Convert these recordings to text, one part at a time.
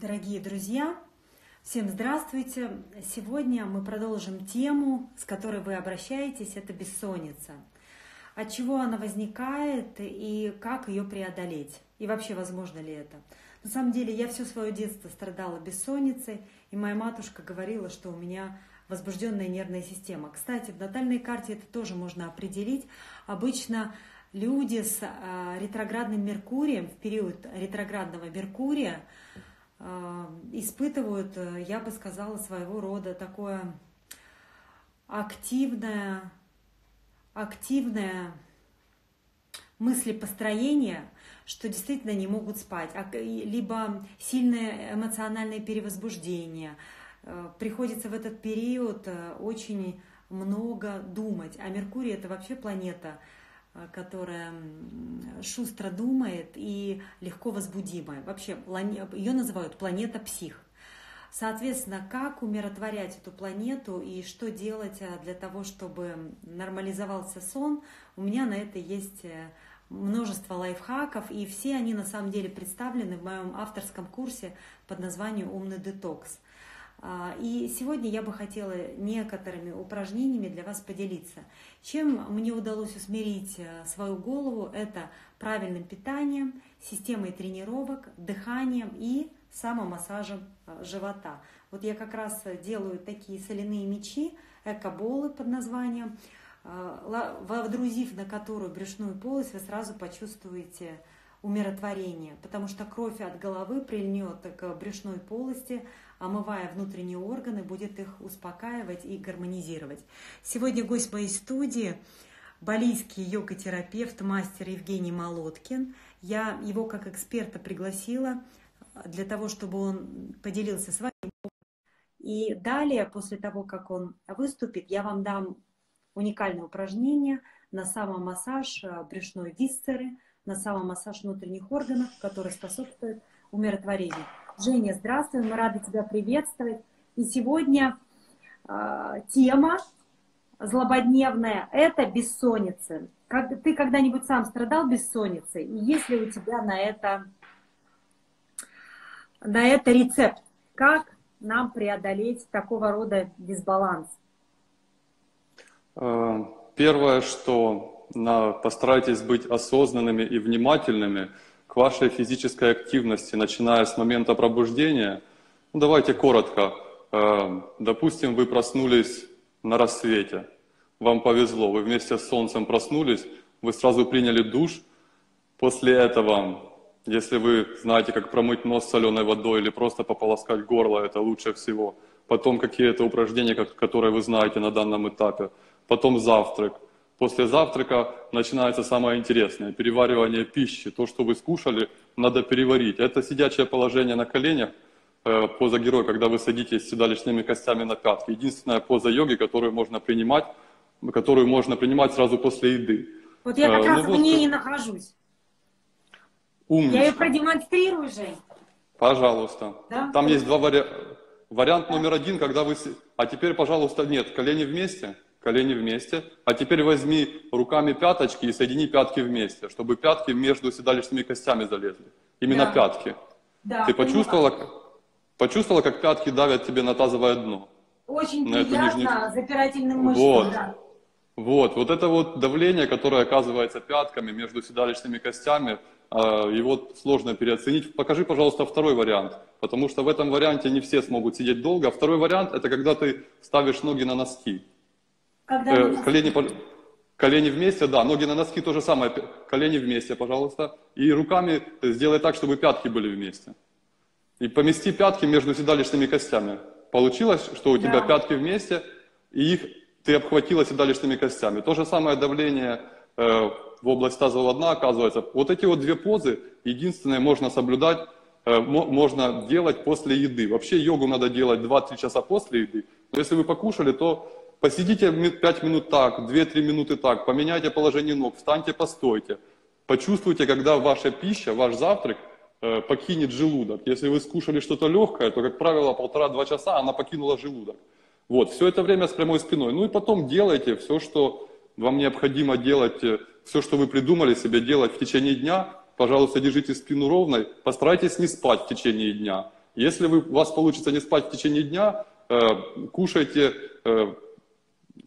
Дорогие друзья, всем здравствуйте! Сегодня мы продолжим тему, с которой вы обращаетесь, это бессонница. От чего она возникает и как ее преодолеть? И вообще, возможно ли это? На самом деле, я все свое детство страдала бессонницей, и моя матушка говорила, что у меня возбужденная нервная система. Кстати, в натальной карте это тоже можно определить. Обычно люди с а, ретроградным Меркурием, в период ретроградного Меркурия, испытывают, э, я бы сказала, своего рода такое активное, активное мыслепостроение, что действительно не могут спать, а либо сильное эмоциональное перевозбуждение. Э, приходится в этот период э, очень много думать. А Меркурий это вообще планета Э, которая шустро думает и легко возбудимая. Вообще, ее называют планета псих. Соответственно, как умиротворять эту планету и что делать э, для того, чтобы нормализовался сон, у меня на это есть э, множество лайфхаков, и все они на самом деле представлены в моем авторском курсе под названием «Умный детокс». А, и сегодня я бы хотела некоторыми упражнениями для вас поделиться. Чем мне удалось усмирить э, свою голову, это правильным питанием, системой тренировок, дыханием и самомассажем э, живота. Вот я как раз делаю такие соляные мечи, экоболы под названием, э, водрузив на которую брюшную полость, вы сразу почувствуете умиротворение, потому что кровь от головы прильнет к брюшной полости, омывая внутренние органы, будет их успокаивать и гармонизировать. Сегодня гость моей студии – балийский йога-терапевт, мастер Евгений Молоткин. Я его как эксперта пригласила для того, чтобы он поделился с вами. И далее, после того, как он выступит, я вам дам уникальное упражнение на самомассаж брюшной висцеры, на самомассаж внутренних органов, который способствует умиротворению. Женя, здравствуй, мы рады тебя приветствовать. И сегодня э, тема злободневная – это бессонница. Как, ты когда-нибудь сам страдал бессонницей? И есть ли у тебя на это, на это рецепт? Как нам преодолеть такого рода дисбаланс? Э, первое, что на, постарайтесь быть осознанными и внимательными – к вашей физической активности, начиная с момента пробуждения. Ну, давайте коротко. Э, допустим, вы проснулись на рассвете. Вам повезло, вы вместе с солнцем проснулись, вы сразу приняли душ. После этого, если вы знаете, как промыть нос соленой водой или просто пополоскать горло, это лучше всего. Потом какие-то упражнения, которые вы знаете на данном этапе. Потом завтрак – После завтрака начинается самое интересное – переваривание пищи. То, что вы скушали, надо переварить. Это сидячее положение на коленях, э, поза героя, когда вы садитесь седалищными костями на пятки. Единственная поза йоги, которую можно принимать, которую можно принимать сразу после еды. Вот я как э, раз ну, в ней вот... и нахожусь. Умничка. Я ее продемонстрирую, Жень. Пожалуйста. Да? Там есть два варианта. Вариант номер один, когда вы... А теперь, пожалуйста, нет, колени вместе – колени вместе. А теперь возьми руками пяточки и соедини пятки вместе, чтобы пятки между седалищными костями залезли. Именно да. пятки. Да, Ты почувствовала, почувствовала, как пятки давят тебе на тазовое дно? Очень на приятно, нижнюю... запирательным мышцам, вот. да. Вот, вот это вот давление, которое оказывается пятками между седалищными костями, а, его сложно переоценить. Покажи, пожалуйста, второй вариант, потому что в этом варианте не все смогут сидеть долго. Второй вариант – это когда ты ставишь ноги на носки. Когда э, колени, колени вместе, да, ноги на носки то же самое, колени вместе, пожалуйста. И руками сделай так, чтобы пятки были вместе. И помести пятки между седалищными костями. Получилось, что у да. тебя пятки вместе, и их ты обхватила седалищными костями. То же самое давление э, в область тазового дна оказывается. Вот эти вот две позы, единственное, можно соблюдать, э, можно делать после еды. Вообще йогу надо делать 2-3 часа после еды. Но если вы покушали, то Посидите 5 минут так, 2-3 минуты так, поменяйте положение ног, встаньте, постойте. Почувствуйте, когда ваша пища, ваш завтрак э, покинет желудок. Если вы скушали что-то легкое, то, как правило, полтора-два часа она покинула желудок. Вот, все это время с прямой спиной. Ну и потом делайте все, что вам необходимо делать, э, все, что вы придумали себе делать в течение дня. Пожалуйста, держите спину ровной, постарайтесь не спать в течение дня. Если вы, у вас получится не спать в течение дня, э, кушайте э,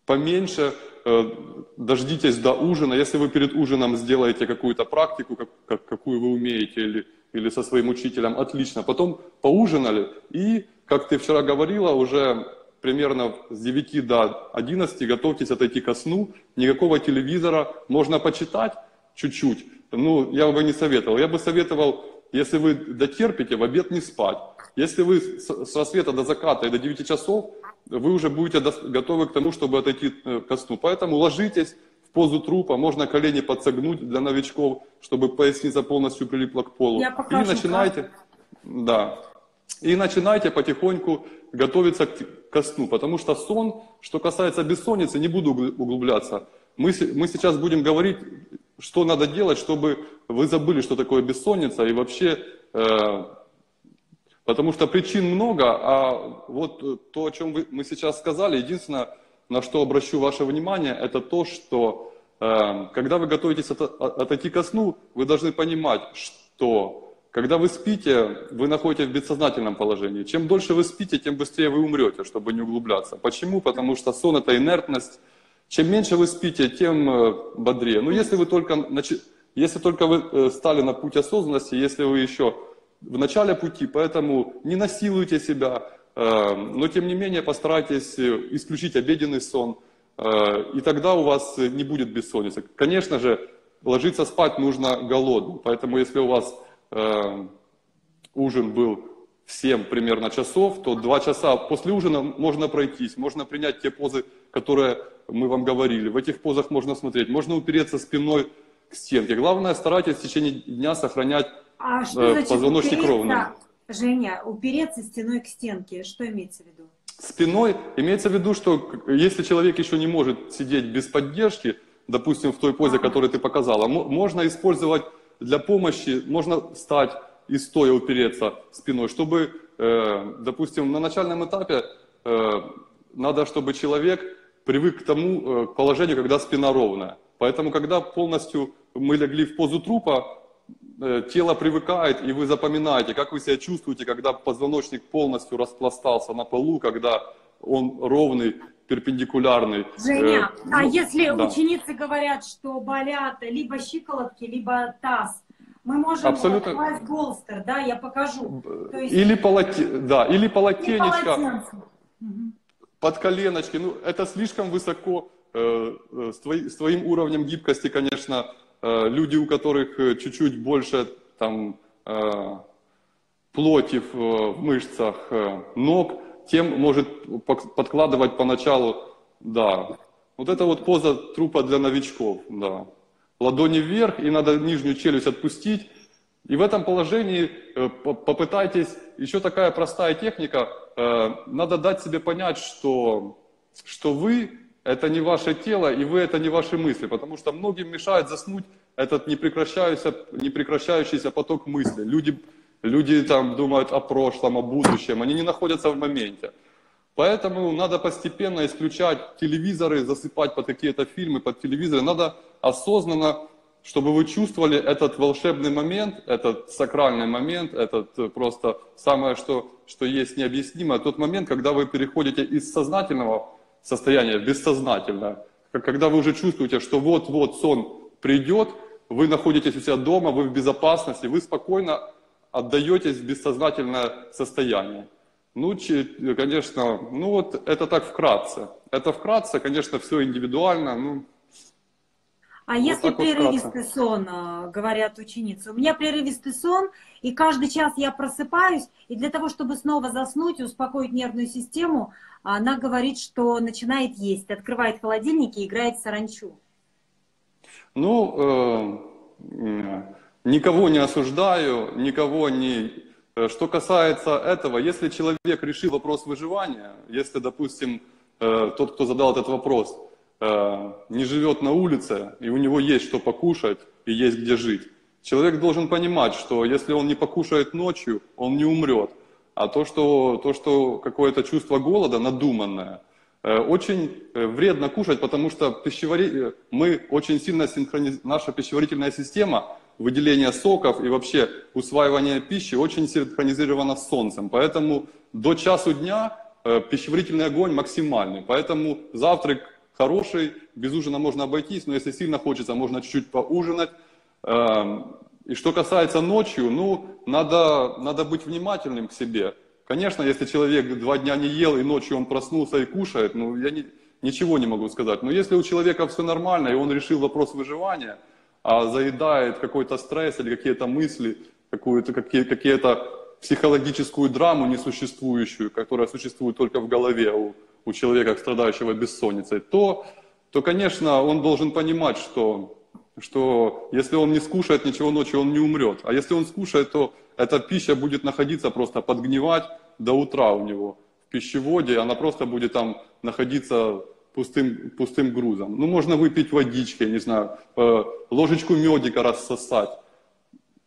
поменьше, э, дождитесь до ужина. Если вы перед ужином сделаете какую-то практику, как, как, какую вы умеете, или, или со своим учителем, отлично. Потом поужинали, и, как ты вчера говорила, уже примерно с 9 до 11 готовьтесь отойти ко сну. Никакого телевизора, можно почитать чуть-чуть. Ну, я бы не советовал. Я бы советовал, если вы дотерпите, в обед не спать. Если вы с рассвета до заката и до 9 часов, вы уже будете готовы к тому, чтобы отойти э, ко сну. Поэтому ложитесь в позу трупа, можно колени подсогнуть для новичков, чтобы поясница полностью прилипла к полу. Я покажу, и начинайте, да, и начинайте потихоньку готовиться к, ко сну, потому что сон, что касается бессонницы, не буду углубляться. Мы, мы сейчас будем говорить, что надо делать, чтобы вы забыли, что такое бессонница, и вообще э, Потому что причин много, а вот э, то, о чем вы, мы сейчас сказали, единственное, на что обращу ваше внимание, это то, что э, когда вы готовитесь от, от, отойти ко сну, вы должны понимать, что когда вы спите, вы находитесь в бессознательном положении. Чем дольше вы спите, тем быстрее вы умрете, чтобы не углубляться. Почему? Потому что сон – это инертность. Чем меньше вы спите, тем э, бодрее. Но если вы только, если только вы э, стали на путь осознанности, если вы еще в начале пути, поэтому не насилуйте себя, э, но тем не менее постарайтесь э, исключить обеденный сон, э, и тогда у вас не будет бессонницы. Конечно же, ложиться спать нужно голодным, поэтому если у вас ужин был в 7 примерно часов, то 2 часа после ужина можно пройтись, можно принять те позы, которые мы вам говорили. В этих позах можно смотреть, можно упереться спиной к стенке. Главное, старайтесь в течение дня сохранять а что значит позвоночник упереться, ровный. Женя, упереться стеной к стенке, что имеется в виду? Спиной имеется в виду, что если человек еще не может сидеть без поддержки, допустим, в той позе, которую ты показала, можно использовать для помощи, можно встать и стоя упереться спиной, чтобы, э, допустим, на начальном этапе э, надо, чтобы человек привык к тому э, положению, когда спина ровная. Поэтому, когда полностью мы легли в позу трупа, Э, тело привыкает, и вы запоминаете, как вы себя чувствуете, когда позвоночник полностью распластался на полу, когда он ровный, перпендикулярный. Женя, э, а ну, если да. ученицы говорят, что болят либо щиколотки, либо таз, мы можем Абсолютно. класть голстер, да, я покажу. То есть... Или, полоте... да, или полотенечко под коленочки. Ну, это слишком высоко э, э с, твои, с твоим уровнем гибкости, конечно, Э, люди, у которых э, чуть-чуть больше там, э, плоти в мышцах ног, тем может подкладывать поначалу, да. Вот это вот поза трупа для новичков, да. Ладони вверх, и надо нижнюю челюсть отпустить. И в этом положении попытайтесь, еще такая простая техника, надо дать себе понять, что, что вы это не ваше тело, и вы это не ваши мысли, потому что многим мешает заснуть этот непрекращающийся, непрекращающийся поток мыслей. Люди, люди там думают о прошлом, о будущем, они не находятся в моменте. Поэтому надо постепенно исключать телевизоры, засыпать под какие-то фильмы, под телевизоры. Надо осознанно, чтобы вы чувствовали этот волшебный момент, этот сакральный момент, этот просто самое, что, что есть необъяснимое, тот момент, когда вы переходите из сознательного состояние бессознательное, когда вы уже чувствуете, что вот-вот сон придет, вы находитесь у себя дома, вы в безопасности, вы спокойно отдаетесь в бессознательное состояние. Ну, конечно, ну вот это так вкратце. Это вкратце, конечно, все индивидуально. Ну, а вот если прерывистый вот сон, э, говорят ученицы, у меня прерывистый сон, и каждый час я просыпаюсь, и для того, чтобы снова заснуть и успокоить нервную систему, она говорит, что начинает есть, открывает холодильник и играет в саранчу. Ну, э, никого не осуждаю, никого не... Э, что касается этого, если человек решил вопрос выживания, если, допустим, э, тот, кто задал этот вопрос, э, не живет на улице, и у него есть что покушать, и есть где жить, человек должен понимать, что если он не покушает ночью, он не умрет. А то, что, то, что какое-то чувство голода надуманное, э, очень э, вредно кушать, потому что пищевари... мы очень сильно синхрониз... наша пищеварительная система выделение соков и вообще усваивание пищи очень синхронизировано с солнцем. Поэтому до часу дня пищеварительный огонь максимальный. Поэтому завтрак хороший, без ужина можно обойтись, но если сильно хочется, можно чуть-чуть поужинать. Эм, и что касается ночью, ну, надо, надо быть внимательным к себе. Конечно, если человек два дня не ел, и ночью он проснулся и кушает, ну, я не, ничего не могу сказать. Но если у человека все нормально, и он решил вопрос выживания, а заедает какой-то стресс или какие-то мысли, какую-то, какие, какие-то психологическую драму несуществующую, которая существует только в голове у, у человека, страдающего бессонницей, то, то, конечно, он должен понимать, что, что если он не скушает ничего ночью, он не умрет. А если он скушает, то эта пища будет находиться просто подгнивать до утра у него в пищеводе, она просто будет там находиться пустым, пустым грузом. Ну, можно выпить водички, не знаю, э, ложечку медика рассосать.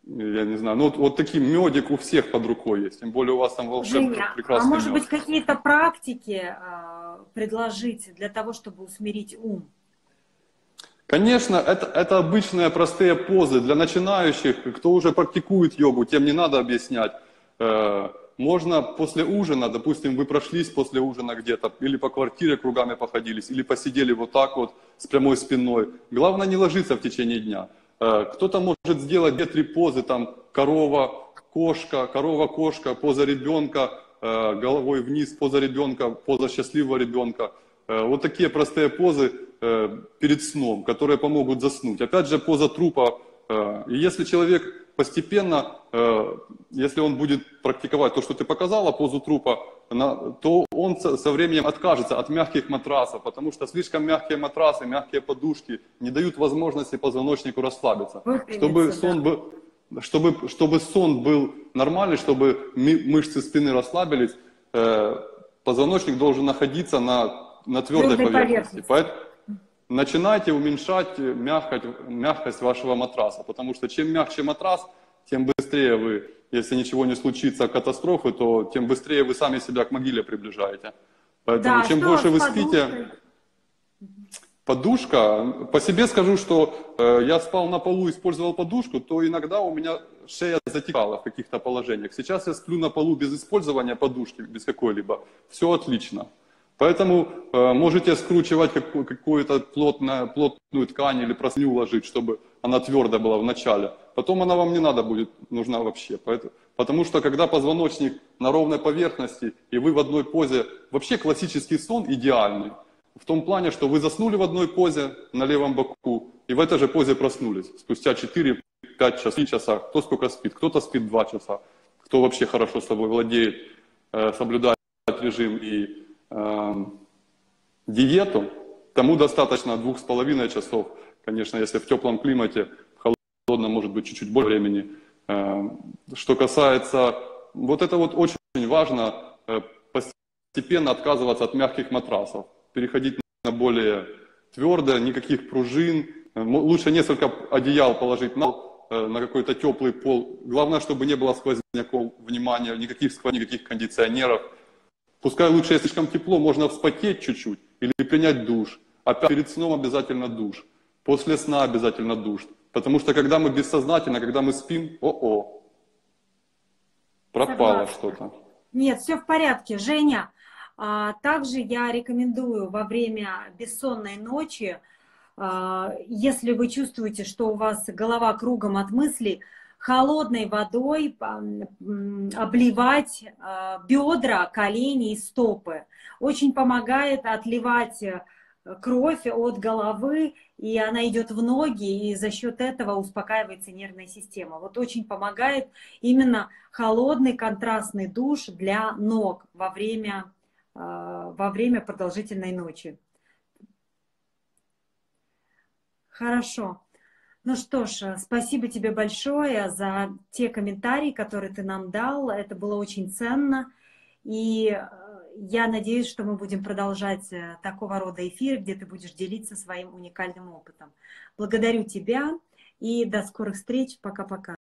Я не знаю, ну вот, вот таким медик у всех под рукой есть, тем более у вас там волшебный Женя, прекрасный а может мед. быть какие-то практики э, предложить для того, чтобы усмирить ум? Конечно, это, это обычные простые позы для начинающих, кто уже практикует йогу, тем не надо объяснять. Э, можно после ужина, допустим, вы прошлись после ужина где-то, или по квартире кругами походились, или посидели вот так вот с прямой спиной. Главное не ложиться в течение дня. Э, кто-то может сделать две-три позы, там корова, кошка, корова-кошка, поза ребенка, э, головой вниз, поза ребенка, поза счастливого ребенка. Э, вот такие простые позы перед сном, которые помогут заснуть. Опять же, поза трупа. И если человек постепенно, если он будет практиковать то, что ты показала, позу трупа, то он со временем откажется от мягких матрасов, потому что слишком мягкие матрасы, мягкие подушки не дают возможности позвоночнику расслабиться. Чтобы сон был, чтобы, чтобы сон был нормальный, чтобы мышцы спины расслабились, э, позвоночник должен находиться на, на твердой поверхности. поверхности начинайте уменьшать мягкость, мягкость вашего матраса, потому что чем мягче матрас, тем быстрее вы, если ничего не случится катастрофы, то тем быстрее вы сами себя к могиле приближаете. Поэтому да, чем больше вы спите... Подушка, по себе скажу, что э, я спал на полу, использовал подушку, то иногда у меня шея затекала в каких-то положениях. Сейчас я сплю на полу без использования подушки, без какой-либо. Все отлично. Поэтому э, можете скручивать какую- какую-то плотную, плотную ткань или простыню ложить, чтобы она твердая была в начале. Потом она вам не надо будет, нужна вообще. Поэтому, потому что когда позвоночник на ровной поверхности, и вы в одной позе, вообще классический сон идеальный. В том плане, что вы заснули в одной позе на левом боку, и в этой же позе проснулись. Спустя 4-5 часов, 3 часа, кто сколько спит, кто-то спит 2 часа, кто вообще хорошо собой владеет, э, соблюдает режим и Эм, диету, тому достаточно двух с половиной часов. Конечно, если в теплом климате, в холодном может быть чуть-чуть больше времени. Эм, что касается, вот это вот очень важно, э, постепенно отказываться от мягких матрасов, переходить на более твердое, никаких пружин, э, лучше несколько одеял положить на э, на какой-то теплый пол. Главное, чтобы не было сквозняков, внимания, никаких сквозняков, никаких кондиционеров – Пускай лучше, если слишком тепло, можно вспотеть чуть-чуть или принять душ. Опять перед сном обязательно душ. После сна обязательно душ. Потому что когда мы бессознательно, когда мы спим, о-о, пропало что-то. Нет, все в порядке. Женя, а, также я рекомендую во время бессонной ночи, а, если вы чувствуете, что у вас голова кругом от мыслей, холодной водой обливать а, бедра, колени и стопы. Очень помогает отливать кровь от головы, и она идет в ноги, и за счет этого успокаивается нервная система. Вот очень помогает именно холодный контрастный душ для ног во время, а, во время продолжительной ночи. Хорошо. Ну что ж, э, спасибо тебе большое за те комментарии, которые ты нам дал. Это было очень ценно. И э, я надеюсь, что мы будем продолжать э, такого рода эфиры, где ты будешь делиться своим уникальным опытом. Благодарю тебя и до скорых встреч. Пока-пока.